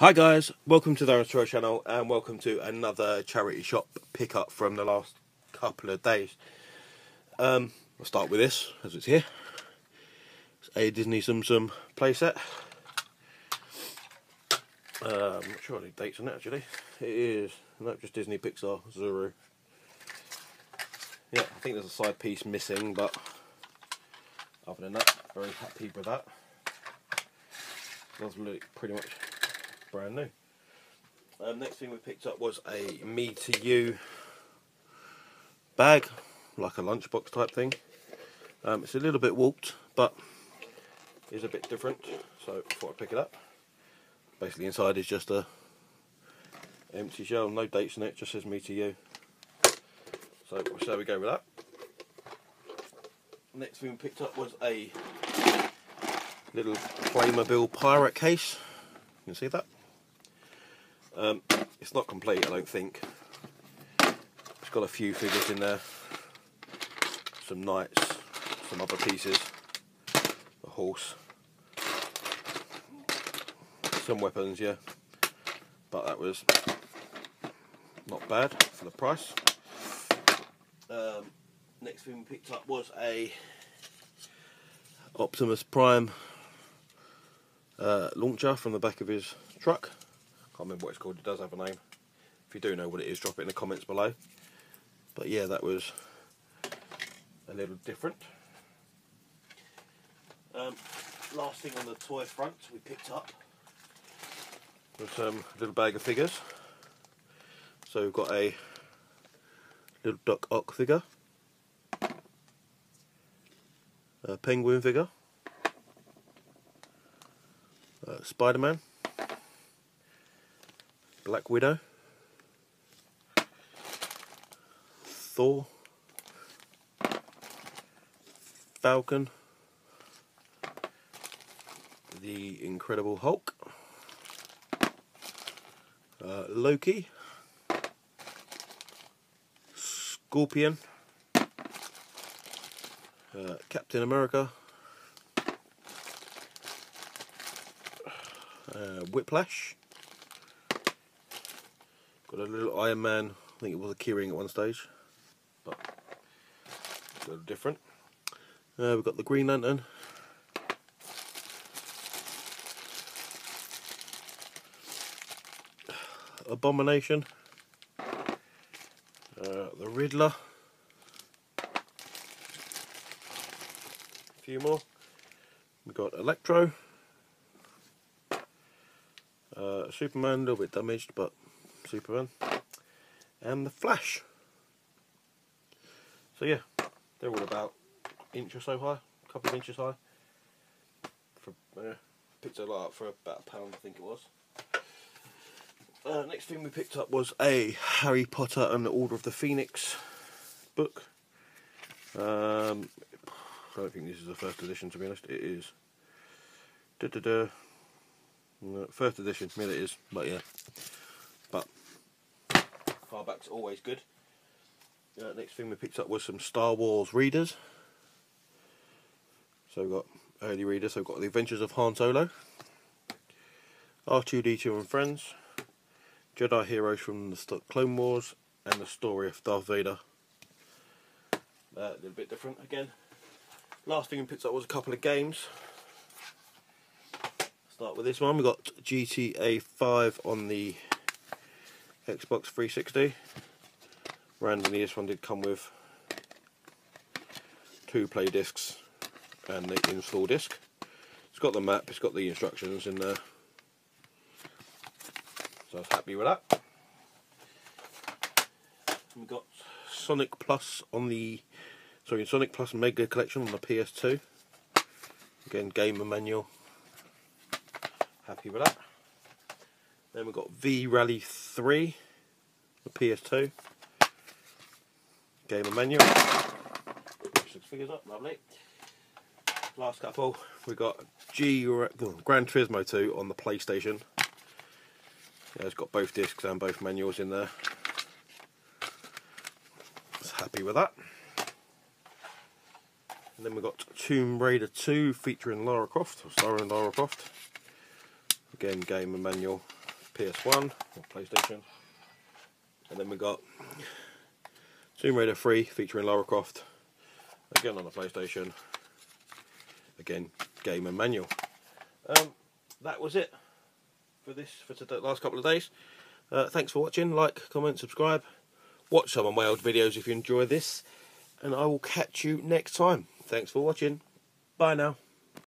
Hi guys, welcome to the Toy channel and welcome to another charity shop pickup from the last couple of days. Um, I'll start with this as it's here. It's a Disney Tsum Tsum playset. Uh, I'm not sure any dates on it actually. It is, not just Disney Pixar Zuru. Yeah, I think there's a side piece missing, but other than that, very happy with that. It Does look pretty much brand new. Um, next thing we picked up was a me to you bag, like a lunchbox type thing. Um, it's a little bit warped, but is a bit different, so before I'd pick it up. Basically, inside is just a empty shell, no dates in it, just says me to you. So so we go with that. Next thing we picked up was a little Playmobil pirate case. You can see that. Um, it's not complete, I don't think. It's got a few figures in there, some knights, some other pieces, a horse, some weapons, yeah. But that was not bad for the price. Um, next thing we picked up was a Optimus Prime uh, launcher from the back of his truck. Can't remember what it's called. It does have a name. If you do know what it is, drop it in the comments below. But yeah, that was a little different. Um, last thing on the toy front we picked up was um, a little bag of figures. So we've got a little Doc Ock figure, a penguin figure, uh, Spider Man, Black Widow, Thor, Falcon, the Incredible Hulk, uh, Loki. Scorpion, uh, Captain America, uh, Whiplash, got a little Iron Man, I think it was a keyring at one stage, but a little different. Uh, we've got the Green Lantern, Abomination, uh, the Riddler. A few more. We've got Electro. Uh, Superman, a little bit damaged, but Superman. And the Flash. So yeah, they're all about inch or so high, a couple of inches high. For, uh, picked a lot up for about a pound, I think it was. Uh, next thing we picked up was a Harry Potter and the Order of the Phoenix book. Um, I don't think this is the first edition, to be honest. It is. Da -da -da. No, first edition, yeah, it is, but yeah. But hardback's always good. Uh, next thing we picked up was some Star Wars readers. So we've got early readers. So we've got The Adventures of Han Solo, R2D2 and Friends. Jedi Heroes from the Clone Wars and the story of Darth Vader. Uh, a little bit different again. Last thing we picked up was a couple of games. Start with this one. We got GTA 5 on the Xbox 360. Randomly, this one did come with two play discs and the install disc. It's got the map. It's got the instructions in there. So I was happy with that. We've got Sonic Plus on the sorry Sonic Plus Mega Collection on the PS2. Again, gamer manual. Happy with that. Then we've got V Rally 3, the PS2. Gamer manual. Six figures up, lovely. Last couple, we got G oh, Gran Turismo 2 on the PlayStation. Yeah, it's got both discs and both manuals in there. Just happy with that. And then we've got Tomb Raider 2 featuring Lara Croft, or starring Lara Croft. Again, game and manual. PS1 or PlayStation. And then we got Tomb Raider 3 featuring Lara Croft. Again on the PlayStation. Again, game and manual. Um, that was it for this for the last couple of days. Uh, thanks for watching. Like, comment, subscribe. Watch some of my old videos if you enjoy this. And I will catch you next time. Thanks for watching. Bye now.